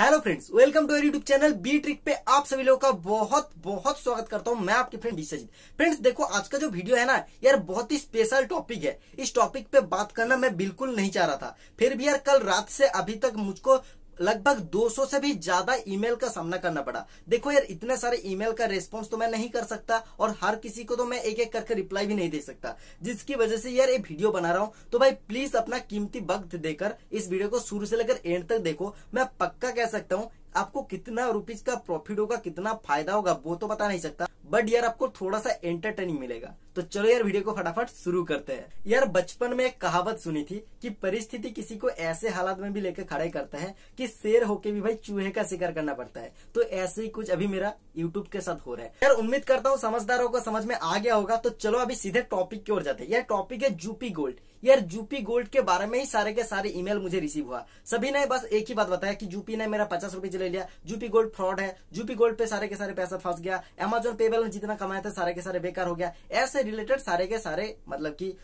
Hello friends welcome to YouTube channel B trick पे आप सभी लोगों का बहुत बहुत स्वागत करता हूँ मैं आपके फ्रेंड विश्वजीत फ्रेंड्स देखो, आज का जो वीडियो है ना, यार बहुत ही स्पेशल टॉपिक है। इस टॉपिक पे बात करना मैं बिल्कुल नहीं चाह रहा था। फिर भी यार कल रात से अभी तक मुझको लगभग 200 से भी ज़्यादा ईमेल का सामना करना पड़ा। देखो यार, इतने सारे ईमेल का रेस्पॉन्स तो मैं नहीं कर सकता और हर किसी को तो मैं एक एक करके रिप्लाई भी नहीं दे सकता। जिसकी वजह से यार ये वीडियो बना रहा हूँ। तो भाई प्लीज़ अपना कीमती वक्त देकर इस वीडियो को शुरू से लेकर एंड तक देखो। मैं पक्का कह सकता हूँ आपको कितना रुपीज़ का प्रॉफिट होगा, कितना फ़ायदा होगा, वो तो बता नहीं सकता। बट यार, आपको थोड़ा सा एंटरटेनिंग मिलेगा। तो चलो यार वीडियो को फटाफट शुरू करते हैं। यार, बचपन में एक कहावत सुनी थी कि परिस्थिति किसी को ऐसे हालात में भी लेकर खड़े करता है कि शेर होके भी भाई चूहे का शिकार करना पड़ता है। तो ऐसे ही कुछ अभी मेरा यूट्यूब के साथ हो रहा है। यार, उम्मीद करता हूँ समझदारों को समझ में आ गया होगा। तो चलो अभी सीधे टॉपिक की ओर जाते हैं। यार टॉपिक है जूपी गोल्ड यार जूपी गोल्ड के बारे में ही सारे के सारे ईमेल मुझे रिसीव हुआ। सभी ने बस एक ही बात बताया कि जूपी ने मेरा पचास रुपए ले लिया। जूपी गोल्ड फ्रॉड है। जूपी गोल्ड पे सारे के सारे पैसा फंस गया। अमेजोन पे बैलेंस जितना कमाया था, सारे के सारे बेकार हो गया। ऐसे रिलेटेड सारे के सारे मतलब कि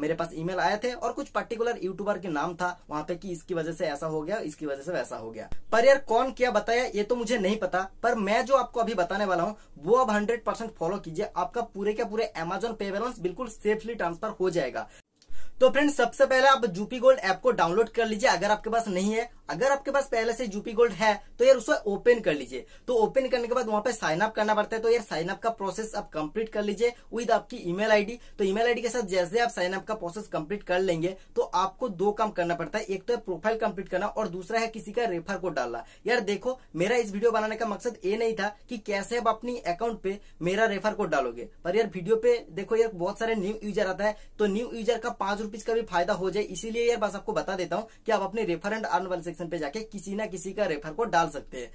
मेरे पास ईमेल आए थे और कुछ पर्टिकुलर यूट्यूबर के नाम था वहाँ पे कि इसकी वजह से ऐसा हो गया, इसकी वजह से वैसा हो गया। पर यार, कौन क्या बताया, ये तो मुझे नहीं पता। पर मैं जो आपको अभी बताने वाला हूँ, वो अब हंड्रेड फॉलो कीजिए। आपका पूरे के पूरे अमेजोन पे बैलेंस बिल्कुल सेफली ट्रांसफ़र हो जाएगा। तो फ्रेंड्स, सबसे पहले आप जूपी गोल्ड ऐप को डाउनलोड कर लीजिए। अगर आपके पास नहीं है, अगर आपके पास पहले से जूपी गोल्ड है तो यार उसको ओपन कर लीजिए। तो ओपन करने के बाद वहाँ पे साइन अप करना पड़ता है। तो यार साइन अप का प्रोसेस आप कंप्लीट कर लीजिए विद आपकी ईमेल आईडी तो ईमेल आईडी के साथ जैसे आप साइन अप का प्रोसेस कंप्लीट कर लेंगे तो आपको दो काम करना पड़ता है। एक तो है प्रोफ़ाइल कंप्लीट करना और दूसरा है किसी का रेफर कोड डालना। यार देखो, मेरा इस वीडियो बनाने का मकसद ये नहीं था कि कैसे आप अपनी अकाउंट पे मेरा रेफर कोड डालोगे। पर यार वीडियो पे देखो यार बहुत सारे न्यू यूज़र आता है। तो न्यू यूज़र का पाँच रुपीज़ का भी फ़ायदा हो जाए, इसीलिए यार बस आपको बता देता हूँ कि आप अपने रेफर एंड अर्न वाले सेक्शन पे जाके किसी ना किसी का रेफर को डाल सकते हैं।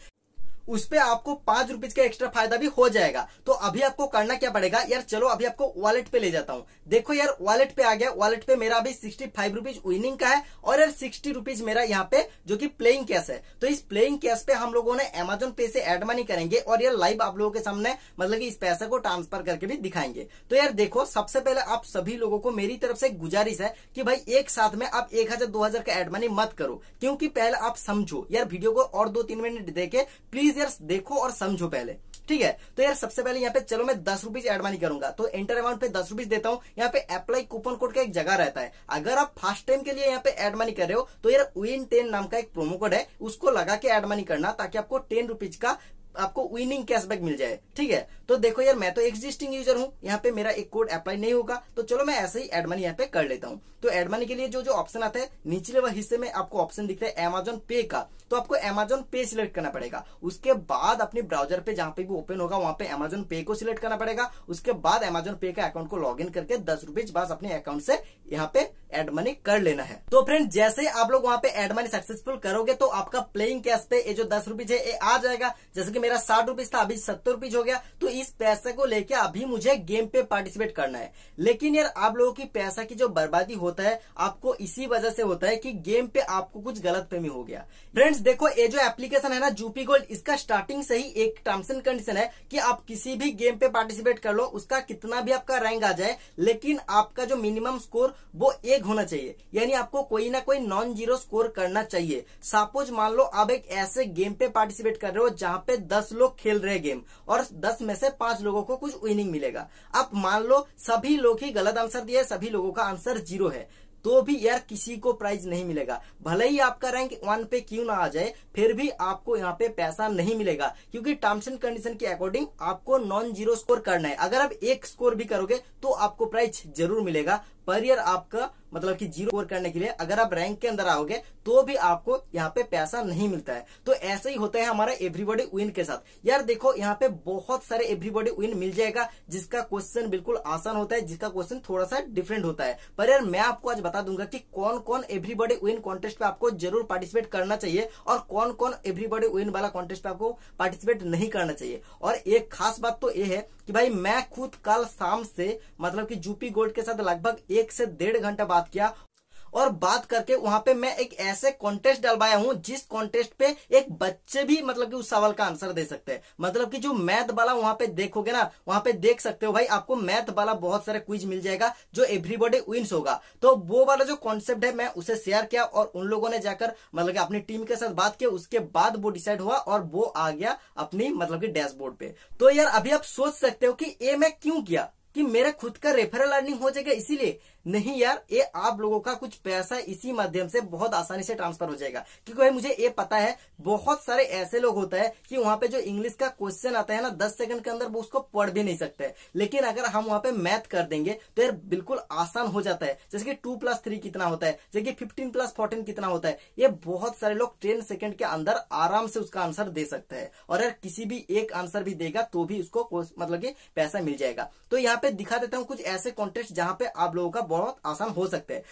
उस पर आपको पाँच रुपीज़ का एक्स्ट्रा फ़ायदा भी हो जाएगा। तो अभी आपको करना क्या पड़ेगा? यार चलो, अभी आपको वॉलेट पे ले जाता हूँ। देखो यार वॉलेट पे आ गया। वॉलेट पे मेरा अभी सिक्सटी फाइव रुपीज़ विनिंग का है और यार सिक्सटी रुपीज़ मेरा यहाँ पे जो कि प्लेइंग कैश है। तो इस प्लेइंग कैश पे हम लोगों ने अमेजोन पे से एड मनी करेंगे और यार लाइव आप लोगों के सामने मतलब की इस पैसे को ट्रांसफ़र करके भी दिखाएँगे। तो यार देखो, सबसे पहले आप सभी लोगों को मेरी तरफ़ से गुजारिश है कि भाई एक साथ में आप एक हज़ार, दो हज़ार का एड मनी मत करो। क्योंकि पहले आप समझो, यार वीडियो को और दो तीन मिनट देखे प्लीज़ यार देखो और समझो पहले। ठीक है? तो यार सबसे पहले यहाँ पे चलो मैं दस रुपीज़ एड मनी करूँगा। तो एंटर अमाउंट पे दस रुपीज़ देता हूँ। यहाँ पे अप्लाई कूपन कोड का एक जगह रहता है। अगर आप फ़र्स्ट टाइम के लिए यहाँ पे एड मनी कर रहे हो तो यार विन टेन नाम का एक प्रोमो कोड है। उसको लगा के एड मनी करना ताकि आपको टेन रुपीज़ का आपको विनिंग कैशबैक मिल जाए, ठीक है? तो देखो यार, मैं तो एग्जिस्टिंग यूज़र हूँ, यहाँ पे मेरा एक कोड अप्लाई नहीं होगा तो चलो मैं ऐसे ही एडमनी यहाँ पे कर लेता हूँ। तो एडमनी के लिए जो जो ऑप्शन आता है, निचले वह हिस्से में आपको ऑप्शन दिखता है एमेजोन पे का। तो आपको एमेजोन पे सिलेक्ट करना पड़ेगा। उसके बाद अपने ब्राउज़र पे जहाँ पे भी ओपन होगा, वहाँ पे अमेजोन पे को सिलेक्ट करना पड़ेगा। उसके बाद एमेजोन पे का अकाउंट को लॉग इन करके दस रुपीज़ बाद अपने अकाउंट से यहाँ पे एड मनी कर लेना है। तो फ्रेंड जैसे आप लोग वहाँ पे एड मनी सक्सेसफुल करोगे तो आपका प्लेइंग कैश पे ये जो दस रुपीज़ है, ये आ जाएगा। जैसे कि मेरा साठ रुपीज़ था, अभी सत्तर रुपीज़ हो गया। तो इस पैसे को लेके अभी मुझे गेम पे पार्टिसिपेट करना है। लेकिन यार, आप लोगों की पैसा की जो बर्बादी होता है, आपको इसी वजह से होता है कि गेम पे आपको कुछ गलत हो गया। फ्रेंड्स देखो, ये जो एप्लीकेशन है ना जूपी गोल्ड इसका स्टार्टिंग से ही एक टर्म्स एंड कंडीशन है कि आप किसी भी गेम पे पार्टिसिपेट कर लो, उसका कितना भी आपका रैंक आ जाए, लेकिन आपका जो मिनिमम स्कोर वो एक होना चाहिए। यानी आपको कोई ना कोई नॉन ज़ीरो स्कोर करना चाहिए। सपोज़ मान लो आप एक ऐसे गेम पे पार्टिसिपेट कर रहे हो जहाँ पे दस लोग खेल रहे गेम और दस में से पाँच लोगों को कुछ विनिंग मिलेगा। अब मान लो सभी लोग ही गलत आंसर दिए, सभी लोगों का आंसर ज़ीरो है। तो भी यार किसी को प्राइज नहीं मिलेगा। भले ही आपका रैंक वन पे क्यों ना आ जाए, फिर भी आपको यहाँ पे पैसा नहीं मिलेगा। क्योंकि टर्म्स एंड कंडीशन के अकॉर्डिंग आपको नॉन ज़ीरो स्कोर करना है। अगर आप एक स्कोर भी करोगे तो आपको प्राइज ज़रूर मिलेगा। पर ईयर आपका मतलब कि ज़ीरो स्कोर करने के लिए अगर आप रैंक के अंदर आओगे तो भी आपको यहाँ पे पैसा नहीं मिलता है। तो ऐसे ही होता है हमारा एवरीबॉडी विन के साथ। यार देखो, यहाँ पे बहुत सारे एवरीबॉडी विन मिल जाएगा, जिसका क्वेश्चन बिल्कुल आसान होता है, जिसका क्वेश्चन थोड़ा सा डिफरेंट होता है। पर यार मैं आपको आज बता दूँगा कि कौन कौन एवरीबॉडी विन कॉन्टेस्ट पे आपको ज़रूर पार्टिसिपेट करना चाहिए, और कौन कौन एवरीबॉडी विन वाला कॉन्टेस्ट पे आपको पार्टिसिपेट नहीं करना चाहिए। और एक खास बात तो ये है कि भाई, मैं खुद कल शाम से मतलब कि जूपी गोल्ड के साथ लगभग एक से डेढ़ घंटा बात किया और बात करके वहाँ पे मैं एक ऐसे कॉन्टेस्ट डलवाया हूँ, जिस कॉन्टेस्ट पे एक बच्चे भी मतलब कि उस सवाल का आंसर दे सकते हैं। मतलब कि जो मैथ वाला वहाँ पे देखोगे ना, वहाँ पे देख सकते हो भाई, आपको मैथ वाला बहुत सारे क्विज मिल जाएगा, जो एवरीबॉडी विंस होगा। तो वो वाला जो कॉन्सेप्ट है, मैं उसे शेयर किया और उन लोगों ने जाकर मतलब कि अपनी टीम के साथ बात की, उसके बाद वो डिसाइड हुआ और वो आ गया अपनी मतलब की डैशबोर्ड पे। तो यार, अभी आप सोच सकते हो कि ये मैं क्यों किया? कि मेरा खुद का रेफरल अर्निंग हो जाएगा, इसीलिए। नहीं यार, ये आप लोगों का कुछ पैसा इसी माध्यम से बहुत आसानी से ट्रांसफ़र हो जाएगा। क्योंकि भाई, मुझे ये पता है, बहुत सारे ऐसे लोग होता है कि वहाँ पे जो इंग्लिश का क्वेश्चन आता है ना, दस सेकंड के अंदर वो उसको पढ़ भी नहीं सकते। लेकिन अगर हम वहाँ पे मैथ कर देंगे तो यार बिल्कुल आसान हो जाता है। जैसे कि टू प्लस थ्री कितना होता है, जैसे कि फिफ्टीन प्लस फोर्टीन कितना होता है, ये बहुत सारे लोग टेन सेकंड के अंदर आराम से उसका आंसर दे सकते हैं। और यार, किसी भी एक आंसर भी देगा तो भी उसको मतलब की पैसा मिल जाएगा। तो यहाँ पे दिखा देता हूँ कुछ ऐसे कॉन्टेस्ट जहाँ पे आप लोगों का बहुत आसान हो सकता है।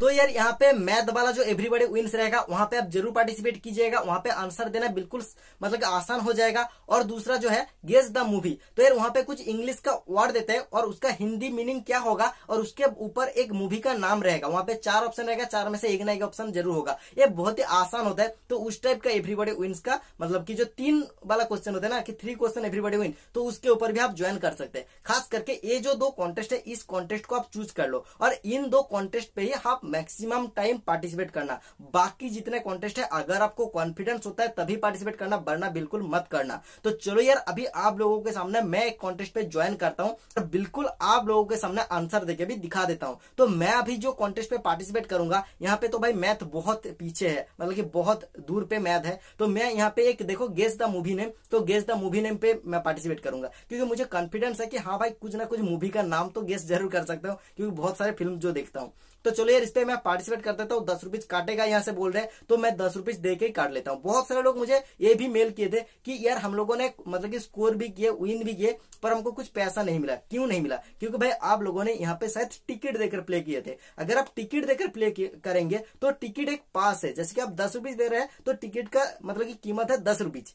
तो यार यहाँ पे मैथ वाला जो एवरीबॉडी विंस रहेगा, वहाँ पे आप ज़रूर पार्टिसिपेट कीजिएगा, वहाँ पे आंसर देना बिल्कुल मतलब आसान हो जाएगा। और दूसरा जो है गेस द मूवी तो यार वहाँ पे कुछ इंग्लिश का वर्ड देते हैं और उसका हिंदी मीनिंग क्या होगा और उसके ऊपर एक मूवी का नाम रहेगा। वहाँ पे चार ऑप्शन रहेगा, चार में से एक ना एक ऑप्शन ज़रूर होगा। ये बहुत ही आसान होता है। तो उस टाइप का एवरीबॉडी विंस का मतलब की जो तीन वाला क्वेश्चन होता है ना, कि थ्री क्वेश्चन एवरीबॉडी विन तो उसके ऊपर भी आप ज्वाइन कर सकते हैं। खास करके ये जो दो कॉन्टेस्ट है, इस कॉन्टेस्ट को आप चूज़ कर लो। और इन दो कॉन्टेस्ट पे ही आप मैक्सिमम टाइम पार्टिसिपेट करना। बाकी जितने कॉन्टेस्ट है, अगर आपको कॉन्फिडेंस होता है, तभी पार्टिसिपेट करना, वरना बिल्कुल मत करना। तो चलो यार, अभी आप लोगों के सामने मैं एक कॉन्टेस्ट पे ज्वाइन करता हूँ, और बिल्कुल आप लोगों के सामने आंसर देके भी दिखा देता हूँ। तो मैं अभी जो कॉन्टेस्ट पे पार्टिसिपेट करूँगा, यहाँ पे तो भाई मैथ बहुत पीछे है मतलब की बहुत दूर पे मैथ है। तो मैं यहाँ पे एक, देखो गेस द मूवी नेम तो गेस द मूवी नेम पे मैं पार्टिसिपेट करूँगा। क्योंकि मुझे कॉन्फिडेंस है कि हाँ भाई, कुछ ना कुछ मूवी का नाम तो गेस ज़रूर कर सकता हूँ, क्योंकि बहुत सारे फ़िल्म जो देखता हूँ। तो चलो यार, इस पे मैं पार्टिसिपेट कर देता हूँ, दस रुपीज़ काटेगा यहाँ से बोल रहे हैं तो मैं दस रुपीज़ दे के ही काट लेता हूँ। बहुत सारे लोग मुझे ये भी मेल किए थे कि यार, हम लोगों ने मतलब कि स्कोर भी किए विन भी किए, पर हमको कुछ पैसा नहीं मिला। क्यों नहीं मिला? क्योंकि भाई, आप लोगों ने यहाँ पे शायद टिकट देकर प्ले किए थे। अगर आप टिकट देकर प्ले करेंगे तो टिकट एक पास है। जैसे कि आप दस रुपीज़ दे रहे हैं तो टिकट का मतलब की कीमत है दस रुपीज़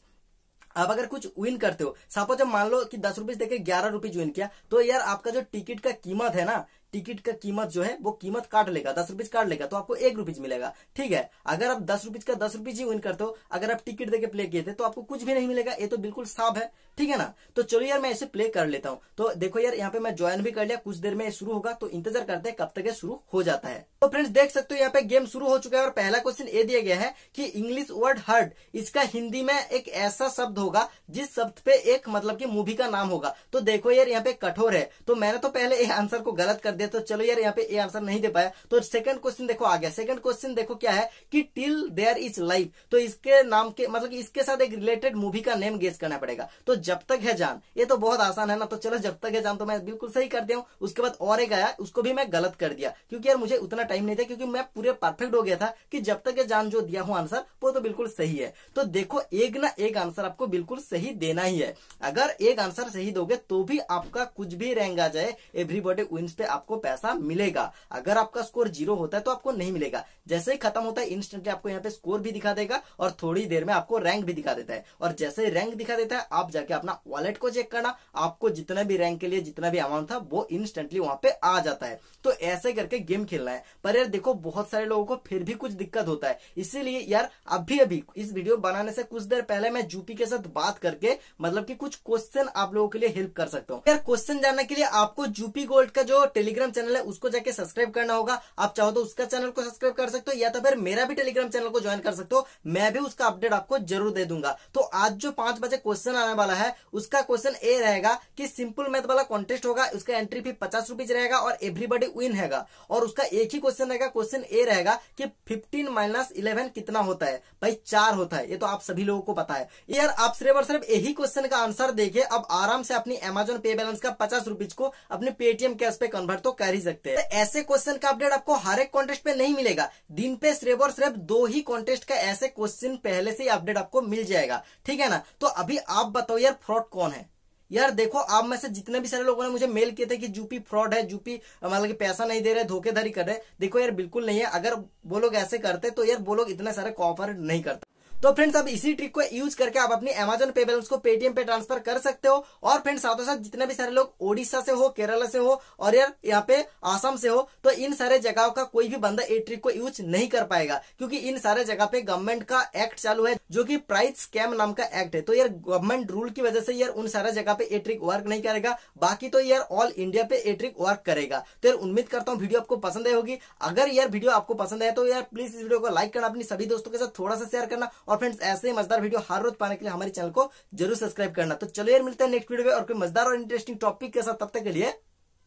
आप अगर कुछ विन करते हो सपोज़ जब मान लो कि दस रुपीज़ देकर ग्यारह रुपीज़ विन किया तो यार आपका जो टिकट का कीमत है ना टिकट का कीमत जो है, वो कीमत काट लेगा, दस रुपीज़ काट लेगा तो आपको एक रुपीज़ मिलेगा, ठीक है? अगर आप दस रुपीज़ का दस रुपीज़ ही विन करते हो, अगर आप टिकट देके प्ले किए थे तो आपको कुछ भी नहीं मिलेगा, ये तो बिल्कुल साफ़ है, ठीक है ना? तो चलो यार, मैं इसे प्ले कर लेता हूँ। तो देखो यार, यहाँ पे मैं ज्वाइन भी कर लिया, कुछ देर में शुरू होगा तो इंतज़ार करते हैं कब तक शुरू हो जाता है। तो फ्रेंड्स देख सकते हो यहाँ पे गेम शुरू हो चुका है, और पहला क्वेश्चन ये दिया गया है कि इंग्लिश वर्ड हर्ड इसका हिंदी में एक ऐसा शब्द होगा, जिस शब्द पे एक मतलब की मूवी का नाम होगा। तो देखो यार, यहाँ पे कठोर है तो मैंने तो पहले आंसर को गलत कर दिया तो चलो यार यहाँ पे ये आंसर नहीं दे पाया। तो सेकंड क्वेश्चन देखो आ गया। सेकंड क्वेश्चन देखो क्या है कि टिल देयर इज़ लाइफ तो इसके नाम के मतलब इसके साथ एक रिलेटेड मूवी का नेम गेस करना पड़ेगा। तो जब तक है जान, ये तो बहुत आसान है ना तो चलो जब तक है जान तो मैं बिल्कुल सही कर दिया उसके बाद और एक आया, उसको भी मैं गलत कर दिया। क्योंकि यार मुझे उतना टाइम नहीं था, क्योंकि मैं पूरे परफेक्ट हो गया था कि जब तक है जान जो दिया हूँ आंसर वो तो बिल्कुल सही है। तो देखो, एक ना एक आंसर आपको बिल्कुल सही देना ही है। अगर एक आंसर सही दोगे तो भी आपका कुछ भी रैंक आ जाए एवरीबॉडी विंस पे आपको पैसा मिलेगा। अगर आपका स्कोर ज़ीरो होता है तो आपको नहीं मिलेगा। जैसे ही खत्म होता है इंस्टेंटली आपको यहाँ पे स्कोर भी दिखा देगा और थोड़ी देर में आपको रैंक भी दिखा देता है। और जैसे रैंक दिखा देता है, आप जाके अपना वॉलेट को चेक करना। आपको जितना भी रैंक के लिए जितना भी अमाउंट था, वो इंस्टेंटली वहाँ पे आ जाता है। तो ऐसे करके गेम खेलना है। पर यार देखो, बहुत सारे लोगों को फिर भी कुछ दिक्कत होता है। इसीलिए यार, अभी अभी इस वीडियो बनाने से कुछ देर पहले मैं जूपी के साथ बात करके मतलब की कुछ क्वेश्चन आप लोगों के लिए हेल्प कर सकता हूँ। यार क्वेश्चन जानने के लिए आपको जूपी गोल्ड का जो टेलीग्राम चैनल है, उसको जाके सब्सक्राइब करना होगा। आप चाहो तो उसका चैनल को सब्सक्राइब कर सकते हो, या तो फिर मेरा भी टेलीग्राम चैनल को ज्वाइन कर सकते हो। मैं भी उसका अपडेट आपको ज़रूर दे दूँगा। तो आज जो पाँच बजे क्वेश्चन आने वाला है, उसका क्वेश्चन ए रहेगा कि सिंपल मैथ वाला कॉन्टेस्ट होगा, उसका एंट्री फ़ी पचास रहेगा और एवरीबडी विन हैगा। और उसका एक ही क्वेश्चन रहेगा क्वेश्चन ए रहेगा कि फिफ्टीन माइनस कितना होता है? भाई, चार होता है, ये तो आप सभी लोगों को पता है। यार, आप सिर्फ़ और सिर्फ़ यही क्वेश्चन का आंसर देखिए, अब आराम से अपनी एमेजोन पे बैलेंस का पचास रुपीज़ को अपने पेटीएम कैश पे कन्वर्ट तो कर ही सकते हैं। तो ऐसे क्वेश्चन का अपडेट आपको हर एक कॉन्टेस्ट पे नहीं मिलेगा। दिन पे सिर्फ़ और सिर्फ़ दो ही कॉन्टेस्ट का ऐसे क्वेश्चन पहले से ही अपडेट आपको मिल जाएगा। ठीक है ना? तो अभी आप बताओ यार फ्रॉड कौन है? यार देखो, आप में से जितने भी सारे लोगों ने मुझे मेल किए थे कि जूपी फ्रॉड है जूपी मतलब कि पैसा नहीं दे रहे, धोखेधड़ी कर रहे देखो यार, बिल्कुल नहीं है। अगर वो लोग ऐसे करते तो यार वो लोग इतने सारे कॉपरेट नहीं करते। तो फ्रेंड्स, अब इसी ट्रिक को यूज़ करके आप अपनी अमेजन पे बैलेंस को पेटीएम पे ट्रांसफ़र कर सकते हो। और फ्रेंड्स, साथों साथ जितने भी सारे लोग ओडिशा से हो केरला से हो, और यार यहाँ पे आसाम से हो तो इन सारे जगहों का कोई भी बंदा ए ट्रिक को यूज़ नहीं कर पाएगा। क्योंकि इन सारे जगह पे गवर्नमेंट का एक्ट चालू है, जो की प्राइस स्कैम नाम का एक्ट है। तो यार गवर्नमेंट रूल की वजह से यार उन सारे जगह पे ए ट्रिक वर्क नहीं करेगा। बाकी तो यार ऑल इंडिया पे ए ट्रिक वर्क करेगा। तो यार उम्मीद करता हूँ वीडियो आपको पसंद आई होगी। अगर यार वीडियो आपको पसंद आए तो यार प्लीज़ इस वीडियो को लाइक करना, अपनी सभी दोस्तों के साथ थोड़ा सा शेयर करना। और फ्रेंड्स ऐसे ही मजदार वीडियो हर रोज पाने के लिए हमारे चैनल को ज़रूर सब्सक्राइब करना। तो चलो यार मिलते हैं नेक्स्ट वीडियो में और कोई मजदार और इंटरेस्टिंग टॉपिक के साथ, तब तक के लिए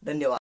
धन्यवाद।